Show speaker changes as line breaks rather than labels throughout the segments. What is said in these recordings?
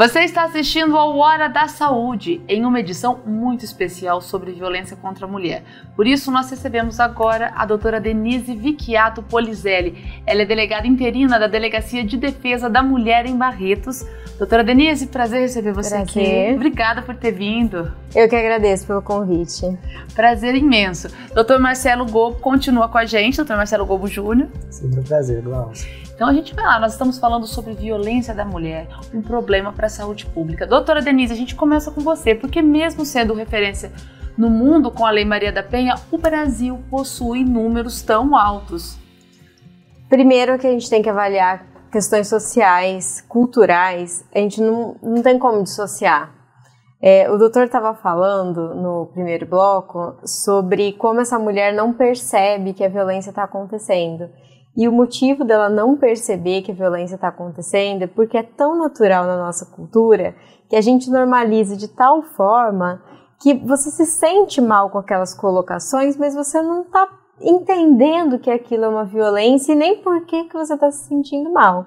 Você está assistindo ao Hora da Saúde, em uma edição muito especial sobre violência contra a mulher. Por isso, nós recebemos agora a doutora Denise Vicchiato Polizelli. Ela é delegada interina da Delegacia de Defesa da Mulher em Barretos. Doutora Denise, prazer receber você prazer. aqui. Obrigada por ter vindo.
Eu que agradeço pelo convite.
Prazer imenso. Doutor Marcelo Gobo continua com a gente, doutor Marcelo Gobo Júnior.
Sempre um prazer, Glaucio.
Então a gente vai lá, nós estamos falando sobre violência da mulher, um problema para a saúde pública. Doutora Denise, a gente começa com você, porque mesmo sendo referência no mundo com a Lei Maria da Penha, o Brasil possui números tão altos.
Primeiro que a gente tem que avaliar questões sociais, culturais, a gente não, não tem como dissociar. É, o doutor estava falando no primeiro bloco sobre como essa mulher não percebe que a violência está acontecendo. E o motivo dela não perceber que a violência está acontecendo é porque é tão natural na nossa cultura que a gente normaliza de tal forma que você se sente mal com aquelas colocações, mas você não está entendendo que aquilo é uma violência e nem por que, que você está se sentindo mal.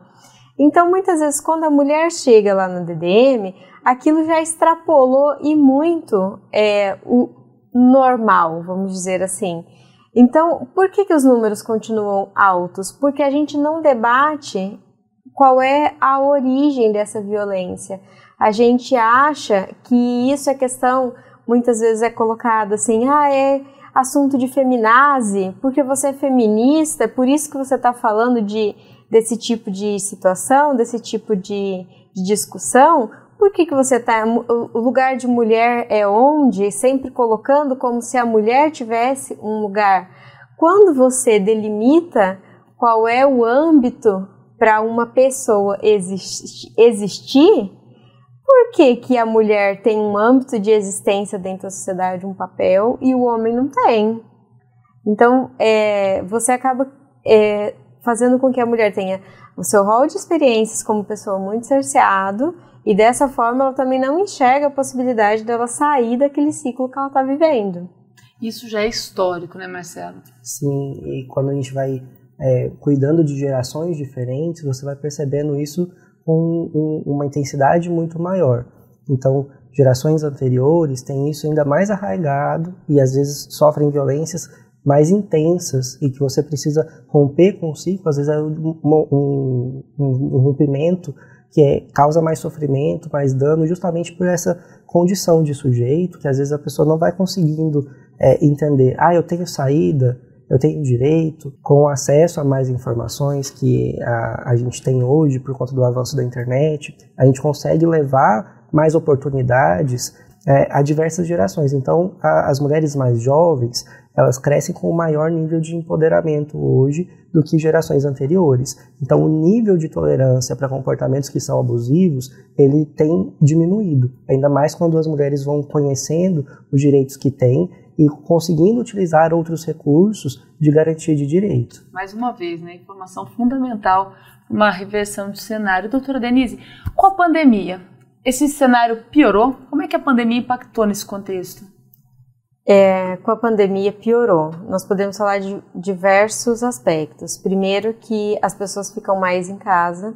Então, muitas vezes, quando a mulher chega lá no DDM, aquilo já extrapolou e muito é, o normal, vamos dizer assim. Então, por que, que os números continuam altos? Porque a gente não debate qual é a origem dessa violência. A gente acha que isso é questão, muitas vezes é colocado assim, ah, é assunto de feminazi, porque você é feminista, é por isso que você está falando de, desse tipo de situação, desse tipo de, de discussão, por que, que você está. O lugar de mulher é onde? Sempre colocando como se a mulher tivesse um lugar. Quando você delimita qual é o âmbito para uma pessoa existi existir, por que, que a mulher tem um âmbito de existência dentro da sociedade, um papel, e o homem não tem? Então, é, você acaba é, fazendo com que a mulher tenha o seu rol de experiências como pessoa muito cerceado e dessa forma ela também não enxerga a possibilidade dela sair daquele ciclo que ela está vivendo.
Isso já é histórico, né, Marcelo?
Sim, e quando a gente vai é, cuidando de gerações diferentes, você vai percebendo isso com um, uma intensidade muito maior. Então, gerações anteriores têm isso ainda mais arraigado e às vezes sofrem violências mais intensas e que você precisa romper com o ciclo, às vezes é um, um, um, rompimento que é, causa mais sofrimento, mais dano, justamente por essa condição de sujeito, que às vezes a pessoa não vai conseguindo é, entender, ah, eu tenho saída, eu tenho direito, com acesso a mais informações que a, a gente tem hoje por conta do avanço da internet, a gente consegue levar mais oportunidades é, a diversas gerações. Então, a, as mulheres mais jovens, elas crescem com um maior nível de empoderamento hoje do que gerações anteriores. Então, o nível de tolerância para comportamentos que são abusivos, ele tem diminuído, ainda mais quando as mulheres vão conhecendo os direitos que têm e conseguindo utilizar outros recursos de garantia de direito.
Mais uma vez, né, informação fundamental, uma reversão de cenário. Doutora Denise, com a pandemia, esse cenário piorou? Como é que a pandemia impactou nesse contexto?
É, com a pandemia piorou. Nós podemos falar de diversos aspectos. Primeiro, que as pessoas ficam mais em casa,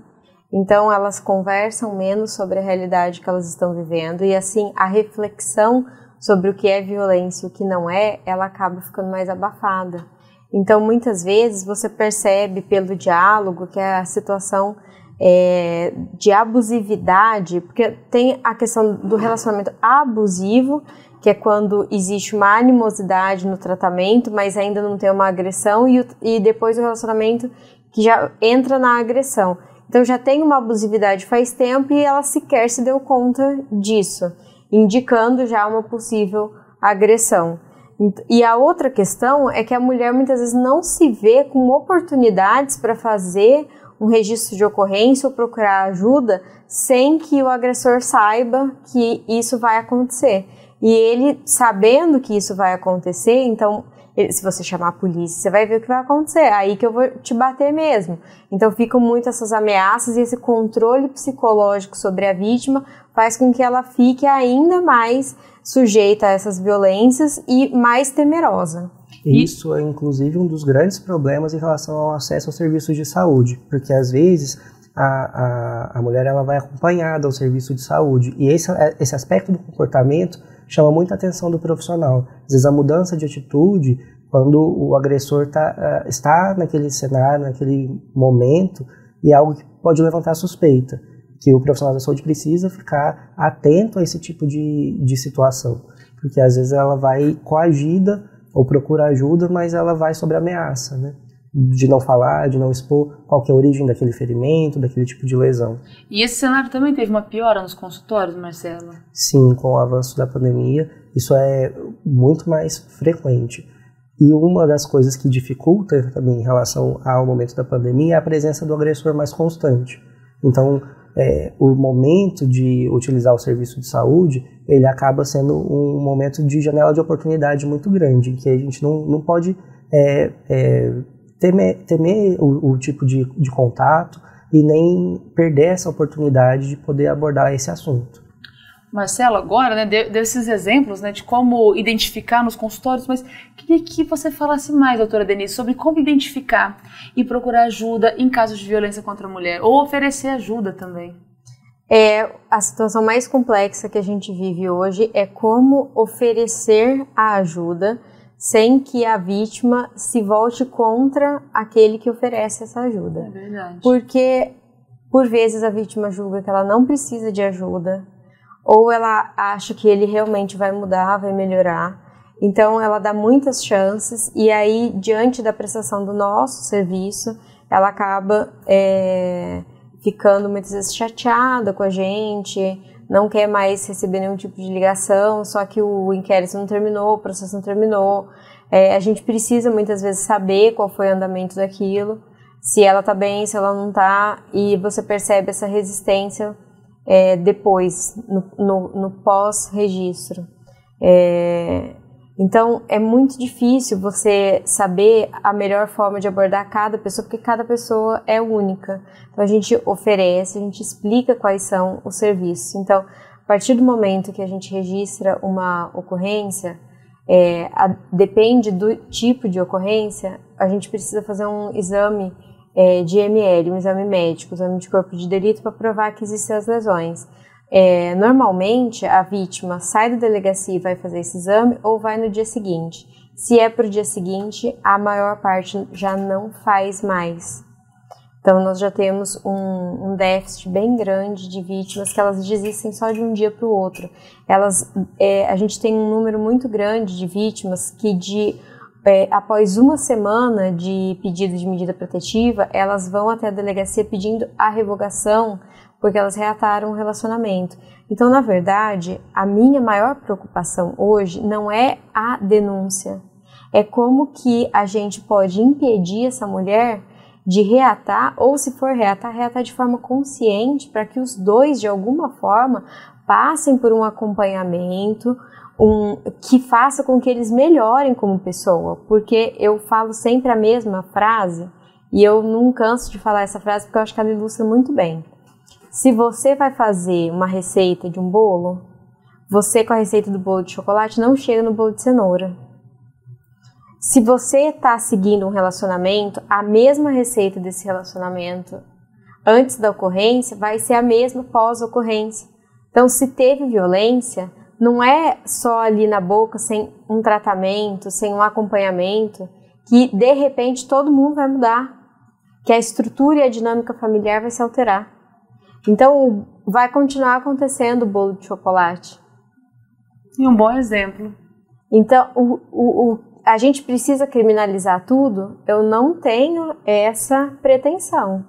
então elas conversam menos sobre a realidade que elas estão vivendo e assim a reflexão sobre o que é violência e o que não é, ela acaba ficando mais abafada. Então muitas vezes você percebe pelo diálogo que a situação é, de abusividade, porque tem a questão do relacionamento abusivo que é quando existe uma animosidade no tratamento, mas ainda não tem uma agressão, e, e depois o relacionamento que já entra na agressão. Então já tem uma abusividade faz tempo e ela sequer se deu conta disso, indicando já uma possível agressão. E a outra questão é que a mulher muitas vezes não se vê com oportunidades para fazer um registro de ocorrência ou procurar ajuda sem que o agressor saiba que isso vai acontecer. E ele, sabendo que isso vai acontecer, então, ele, se você chamar a polícia, você vai ver o que vai acontecer. Aí que eu vou te bater mesmo. Então, ficam muito essas ameaças e esse controle psicológico sobre a vítima faz com que ela fique ainda mais sujeita a essas violências e mais temerosa.
Isso é, inclusive, um dos grandes problemas em relação ao acesso aos serviços de saúde, porque às vezes a, a, a mulher ela vai acompanhada ao serviço de saúde. E esse, esse aspecto do comportamento chama muita atenção do profissional. Às vezes a mudança de atitude, quando o agressor tá, uh, está naquele cenário, naquele momento, e é algo que pode levantar suspeita, que o profissional da saúde precisa ficar atento a esse tipo de, de situação. Porque às vezes ela vai coagida ou procura ajuda, mas ela vai sobre ameaça, né? de não falar, de não expor qual é a origem daquele ferimento, daquele tipo de lesão.
E esse cenário também teve uma piora nos consultórios, Marcelo?
Sim, com o avanço da pandemia, isso é muito mais frequente. E uma das coisas que dificulta também em relação ao momento da pandemia é a presença do agressor mais constante. Então, é, o momento de utilizar o serviço de saúde, ele acaba sendo um momento de janela de oportunidade muito grande, que a gente não, não pode é, é, temer, temer o, o tipo de, de contato e nem perder essa oportunidade de poder abordar esse assunto.
Marcelo, agora, né, desses exemplos né, de como identificar nos consultórios, mas queria que você falasse mais, doutora Denise, sobre como identificar e procurar ajuda em casos de violência contra a mulher, ou oferecer ajuda também.
É, a situação mais complexa que a gente vive hoje é como oferecer a ajuda sem que a vítima se volte contra aquele que oferece essa ajuda.
É verdade.
Porque, por vezes, a vítima julga que ela não precisa de ajuda, ou ela acha que ele realmente vai mudar, vai melhorar. Então, ela dá muitas chances, e aí, diante da prestação do nosso serviço, ela acaba é, ficando muitas vezes chateada com a gente, não quer mais receber nenhum tipo de ligação, só que o inquérito não terminou, o processo não terminou. É, a gente precisa muitas vezes saber qual foi o andamento daquilo, se ela tá bem, se ela não tá, e você percebe essa resistência é, depois, no, no, no pós-registro. É, então, é muito difícil você saber a melhor forma de abordar cada pessoa, porque cada pessoa é única. Então, a gente oferece, a gente explica quais são os serviços. Então, a partir do momento que a gente registra uma ocorrência, é, a, depende do tipo de ocorrência, a gente precisa fazer um exame é, de ML, um exame médico, um exame de corpo de delito, para provar que existem as lesões. É, normalmente, a vítima sai da delegacia e vai fazer esse exame ou vai no dia seguinte. Se é para o dia seguinte, a maior parte já não faz mais. Então, nós já temos um, um déficit bem grande de vítimas que elas desistem só de um dia para o outro. Elas, é, a gente tem um número muito grande de vítimas que de é, após uma semana de pedido de medida protetiva, elas vão até a delegacia pedindo a revogação porque elas reataram o relacionamento. Então, na verdade, a minha maior preocupação hoje não é a denúncia, é como que a gente pode impedir essa mulher de reatar, ou se for reatar, reatar de forma consciente, para que os dois, de alguma forma, passem por um acompanhamento, um, que faça com que eles melhorem como pessoa, porque eu falo sempre a mesma frase, e eu não canso de falar essa frase porque eu acho que ela ilustra muito bem. Se você vai fazer uma receita de um bolo, você com a receita do bolo de chocolate não chega no bolo de cenoura. Se você está seguindo um relacionamento, a mesma receita desse relacionamento antes da ocorrência vai ser a mesma pós-ocorrência. Então, se teve violência, não é só ali na boca, sem um tratamento, sem um acompanhamento, que de repente todo mundo vai mudar, que a estrutura e a dinâmica familiar vai se alterar. Então, vai continuar acontecendo o bolo de chocolate.
E um bom exemplo.
Então, o, o, o, a gente precisa criminalizar tudo? Eu não tenho essa pretensão.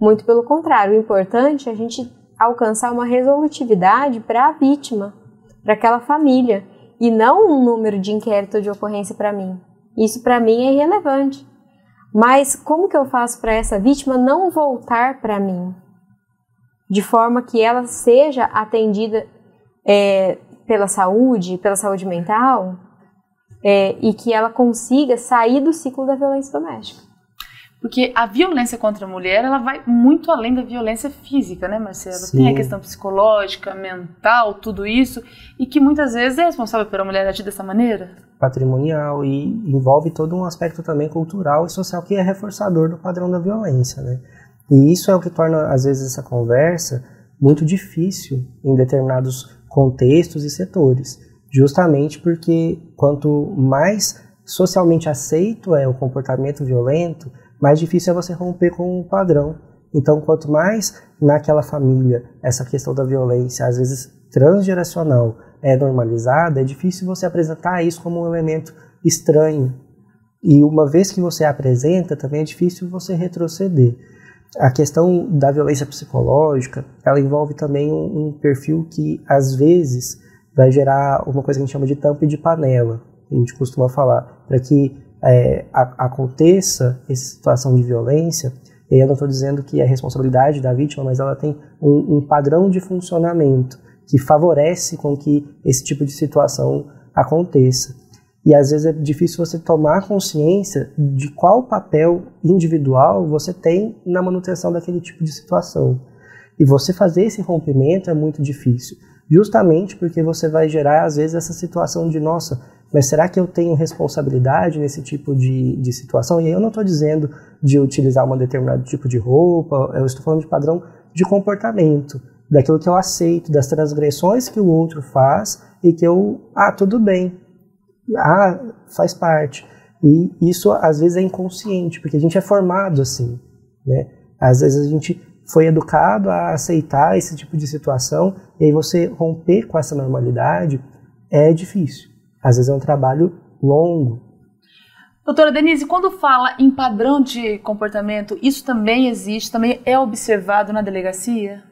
Muito pelo contrário, o importante é a gente alcançar uma resolutividade para a vítima, para aquela família, e não um número de inquérito de ocorrência para mim. Isso para mim é irrelevante. Mas como que eu faço para essa vítima não voltar para mim? de forma que ela seja atendida é, pela saúde, pela saúde mental, é, e que ela consiga sair do ciclo da violência doméstica.
Porque a violência contra a mulher, ela vai muito além da violência física, né, Marcela? Sim. Tem a questão psicológica, mental, tudo isso, e que muitas vezes é responsável pela mulher agir dessa maneira.
Patrimonial e envolve todo um aspecto também cultural e social que é reforçador do padrão da violência, né? E isso é o que torna, às vezes, essa conversa muito difícil em determinados contextos e setores. Justamente porque quanto mais socialmente aceito é o comportamento violento, mais difícil é você romper com o padrão. Então, quanto mais naquela família essa questão da violência, às vezes transgeracional, é normalizada, é difícil você apresentar isso como um elemento estranho. E uma vez que você apresenta, também é difícil você retroceder. A questão da violência psicológica, ela envolve também um, um perfil que, às vezes, vai gerar uma coisa que a gente chama de tampa de panela, a gente costuma falar, para que é, a, aconteça essa situação de violência, eu não estou dizendo que é responsabilidade da vítima, mas ela tem um, um padrão de funcionamento que favorece com que esse tipo de situação aconteça. E às vezes é difícil você tomar consciência de qual papel individual você tem na manutenção daquele tipo de situação. E você fazer esse rompimento é muito difícil, justamente porque você vai gerar às vezes essa situação de nossa, mas será que eu tenho responsabilidade nesse tipo de, de situação? E aí eu não estou dizendo de utilizar um determinado tipo de roupa, eu estou falando de padrão de comportamento daquilo que eu aceito, das transgressões que o outro faz e que eu, ah, tudo bem, ah, faz parte. E isso às vezes é inconsciente, porque a gente é formado assim, né? Às vezes a gente foi educado a aceitar esse tipo de situação e aí você romper com essa normalidade é difícil. Às vezes é um trabalho longo.
Doutora Denise, quando fala em padrão de comportamento, isso também existe, também é observado na delegacia?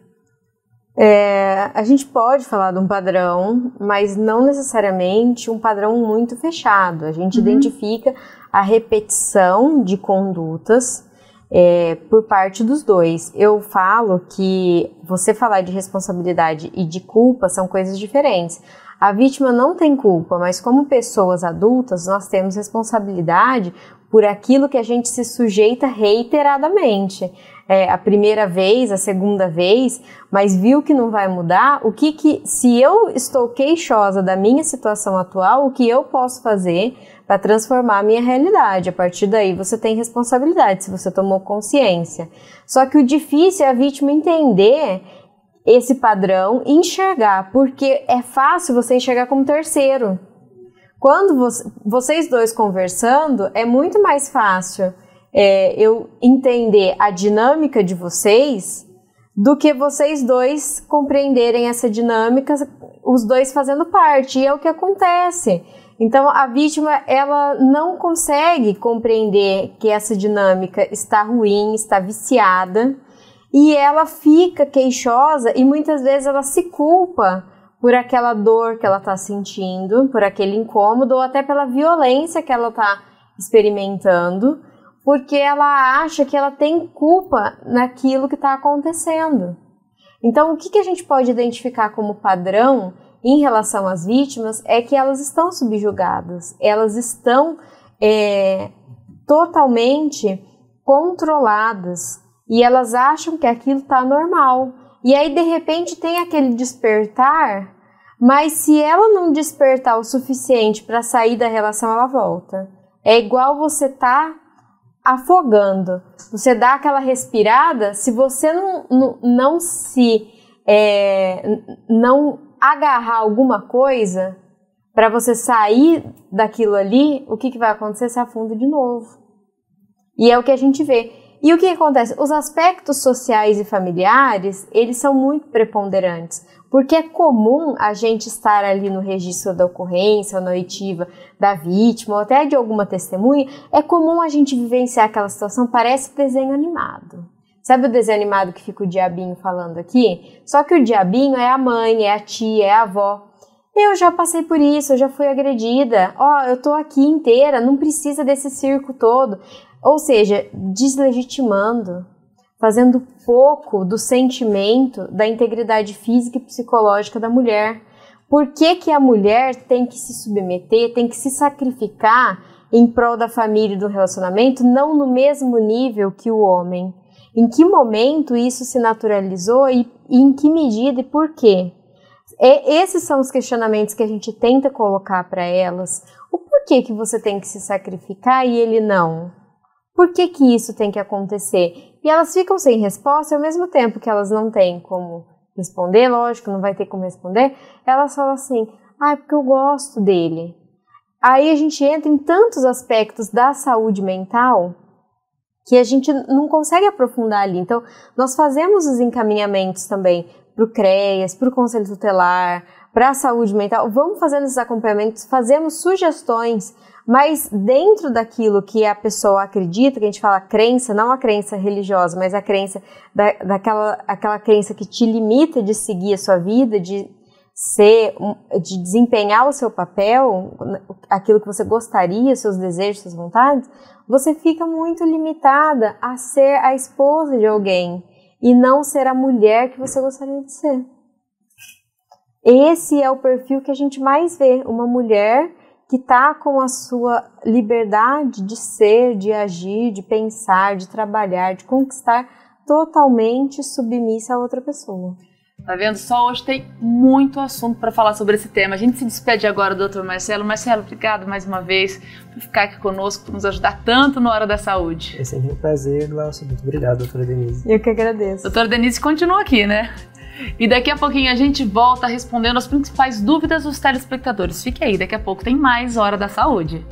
É, a gente pode falar de um padrão, mas não necessariamente um padrão muito fechado. A gente uhum. identifica a repetição de condutas é, por parte dos dois. Eu falo que você falar de responsabilidade e de culpa são coisas diferentes. A vítima não tem culpa, mas como pessoas adultas, nós temos responsabilidade por aquilo que a gente se sujeita reiteradamente é, a primeira vez, a segunda vez, mas viu que não vai mudar, o que que, se eu estou queixosa da minha situação atual, o que eu posso fazer para transformar a minha realidade? A partir daí você tem responsabilidade, se você tomou consciência. Só que o difícil é a vítima entender esse padrão e enxergar, porque é fácil você enxergar como terceiro. Quando você, vocês dois conversando, é muito mais fácil é, eu entender a dinâmica de vocês do que vocês dois compreenderem essa dinâmica, os dois fazendo parte. E é o que acontece. Então a vítima ela não consegue compreender que essa dinâmica está ruim, está viciada, e ela fica queixosa e muitas vezes ela se culpa por aquela dor que ela está sentindo, por aquele incômodo ou até pela violência que ela está experimentando porque ela acha que ela tem culpa naquilo que está acontecendo. Então, o que, que a gente pode identificar como padrão em relação às vítimas é que elas estão subjugadas, elas estão é, totalmente controladas e elas acham que aquilo está normal. E aí, de repente, tem aquele despertar, mas se ela não despertar o suficiente para sair da relação, ela volta. É igual você tá afogando. Você dá aquela respirada, se você não, não, não se é, não agarrar alguma coisa para você sair daquilo ali, o que, que vai acontecer? Você afunda de novo. E é o que a gente vê. E o que acontece? Os aspectos sociais e familiares, eles são muito preponderantes, porque é comum a gente estar ali no registro da ocorrência, ou na oitiva da vítima, ou até de alguma testemunha, é comum a gente vivenciar aquela situação, parece desenho animado. Sabe o desenho animado que fica o diabinho falando aqui? Só que o diabinho é a mãe, é a tia, é a avó. Eu já passei por isso, eu já fui agredida. Ó, oh, eu tô aqui inteira, não precisa desse circo todo. Ou seja, deslegitimando, fazendo pouco do sentimento da integridade física e psicológica da mulher. Por que, que a mulher tem que se submeter, tem que se sacrificar em prol da família e do relacionamento, não no mesmo nível que o homem? Em que momento isso se naturalizou e, e em que medida e por quê? É, esses são os questionamentos que a gente tenta colocar para elas. O porquê que você tem que se sacrificar e ele não? Por que, que isso tem que acontecer? E elas ficam sem resposta, ao mesmo tempo que elas não têm como responder, lógico, não vai ter como responder, elas falam assim: ah, é porque eu gosto dele. Aí a gente entra em tantos aspectos da saúde mental que a gente não consegue aprofundar ali. Então, nós fazemos os encaminhamentos também para o CREAS, para o Conselho Tutelar, para a saúde mental. Vamos fazendo esses acompanhamentos, fazemos sugestões, mas dentro daquilo que a pessoa acredita, que a gente fala crença, não a crença religiosa, mas a crença da, daquela aquela crença que te limita de seguir a sua vida, de ser, de desempenhar o seu papel, aquilo que você gostaria, seus desejos, suas vontades, você fica muito limitada a ser a esposa de alguém e não ser a mulher que você gostaria de ser. Esse é o perfil que a gente mais vê, uma mulher que está com a sua liberdade de ser, de agir, de pensar, de trabalhar, de conquistar totalmente submissa a outra pessoa.
Tá vendo só? Hoje tem muito assunto para falar sobre esse tema. A gente se despede agora do Dr. Marcelo. Marcelo, obrigado mais uma vez por ficar aqui conosco, por nos ajudar tanto na hora da saúde.
É sempre um prazer, Glaucia. Muito obrigado, doutora Denise.
Eu que agradeço.
Doutora Denise continua aqui, né? E daqui a pouquinho a gente volta respondendo as principais dúvidas dos telespectadores. Fique aí, daqui a pouco tem mais Hora da Saúde.